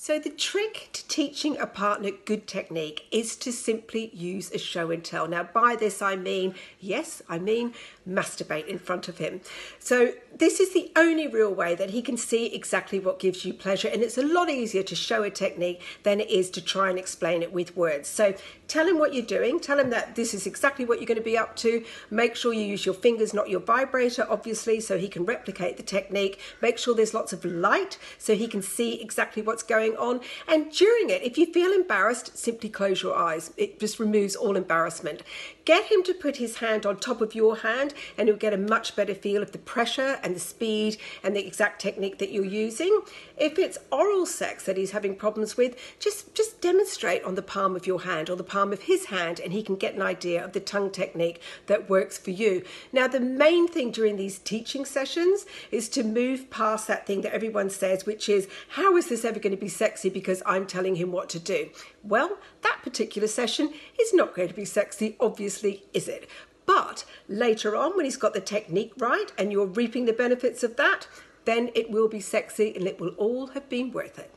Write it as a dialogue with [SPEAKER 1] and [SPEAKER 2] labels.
[SPEAKER 1] So, the trick to teaching a partner good technique is to simply use a show and tell. Now, by this I mean, yes, I mean masturbate in front of him. So, this is the only real way that he can see exactly what gives you pleasure, and it's a lot easier to show a technique than it is to try and explain it with words. So, tell him what you're doing, tell him that this is exactly what you're going to be up to. Make sure you use your fingers, not your vibrator, obviously, so he can replicate the technique. Make sure there's lots of light so he can see exactly what's going going on. And during it, if you feel embarrassed, simply close your eyes. It just removes all embarrassment. Get him to put his hand on top of your hand, and you'll get a much better feel of the pressure and the speed and the exact technique that you're using. If it's oral sex that he's having problems with, just, just demonstrate on the palm of your hand or the palm of his hand, and he can get an idea of the tongue technique that works for you. Now, the main thing during these teaching sessions is to move past that thing that everyone says, which is, how is this ever going to be sexy because I'm telling him what to do. Well, that particular session is not going to be sexy, obviously, is it? But later on, when he's got the technique right and you're reaping the benefits of that, then it will be sexy and it will all have been worth it.